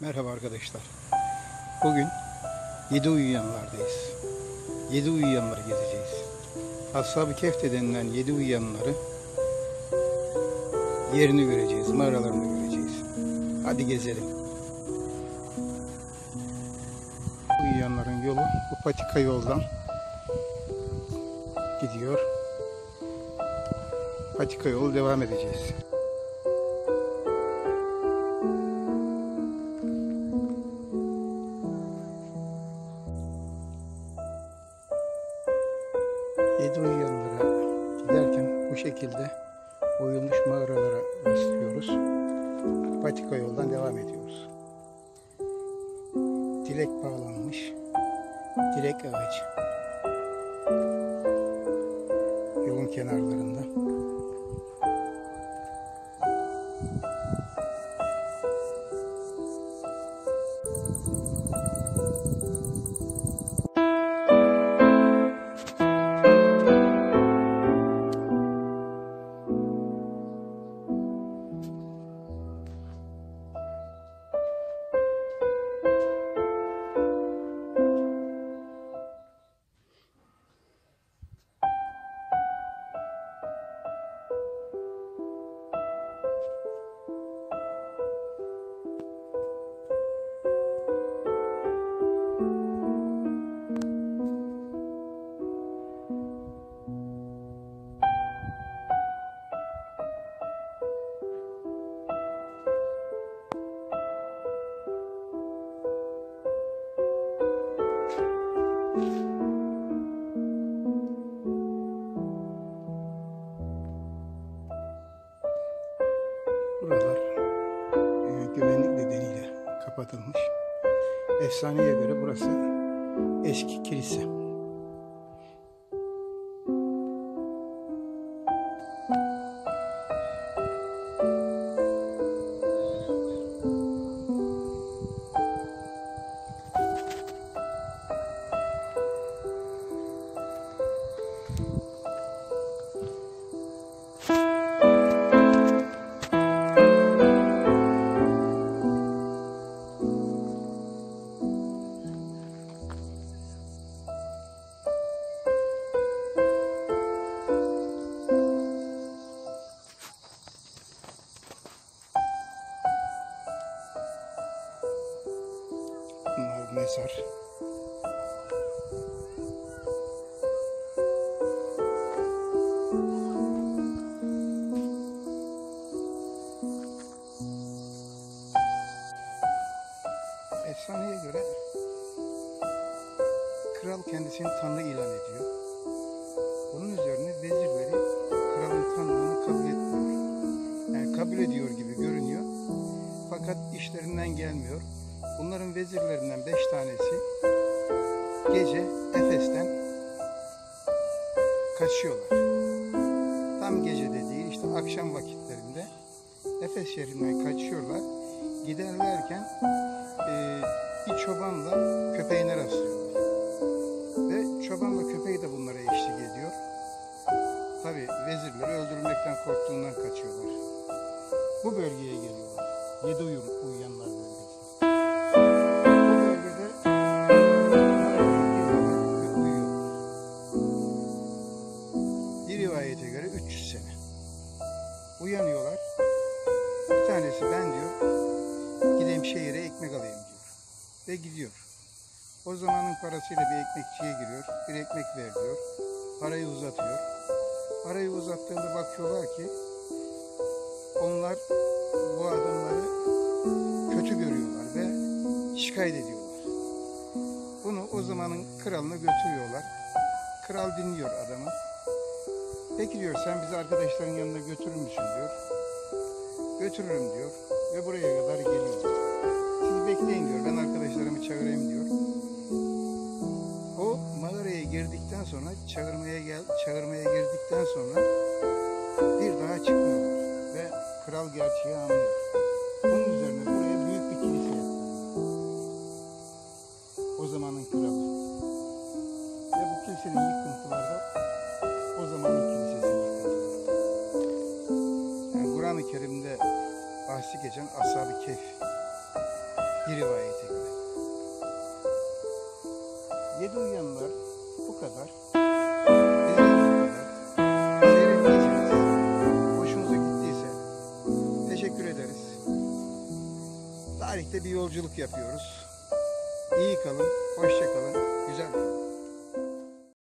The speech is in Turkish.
Merhaba arkadaşlar. Bugün yedi uyuyanlardayız. Yedi uyuyanları gezeceğiz. Ashab-ı Kehf denilen yedi uyuyanları yerini göreceğiz, mağaralarını göreceğiz. Hadi gezelim. Uyuyanların yolu bu patika yoldan gidiyor. Patika yolu devam edeceğiz. Yedi uyuyanlara giderken bu şekilde oyulmuş mağaralara rastlıyoruz. Patika yoldan devam ediyoruz. Dilek bağlanmış. Dilek ağacı. Yolun kenarlarında. Kapatılmış. Efsaneye göre burası eski kilise. Mezar. Efsaneye göre kral kendisini tanrı ilan ediyor. Bunun üzerine vezirleri kralın tanrılığını kabul etmiyor. Yani kabul ediyor gibi görünüyor. Fakat işlerinden gelmiyor. Bunların vezirlerinden beş tanesi gece Efes'ten kaçıyorlar. Tam gece de değil işte akşam vakitlerinde Efes şehrinden kaçıyorlar. Giderlerken e, bir çobanla köpeğine rastlıyorlar. Ve çobanla köpeği de bunlara eşlik ediyor. Tabi vezirleri öldürülmekten korktuğundan kaçıyorlar. Bu bölgeye geliyorlar. Yedi uyuyanlar Ve gidiyor. O zamanın parasıyla bir ekmekçiye giriyor. Bir ekmek ver diyor. Parayı uzatıyor. Parayı uzattığında bakıyorlar ki onlar bu adamları kötü görüyorlar ve şikayet ediyorlar. Bunu o zamanın kralına götürüyorlar. Kral dinliyor adamı. Peki diyor sen bizi arkadaşların yanına götürür müsün diyor. Götürürüm diyor ve buraya kadar geliyor. Siz bekleyin diyor çağırmaya gel çağırmaya girdikten sonra bir daha çıkmıyor ve kral gerçeği anlıyor. Tarihte bir yolculuk yapıyoruz. İyi kalın, hoşça kalın, güzel kalın.